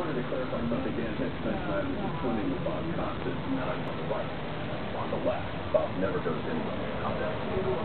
wanted to clarify something Dan had spent time swimming with Bob Costas uh, on the right. On the left, Bob never goes anywhere.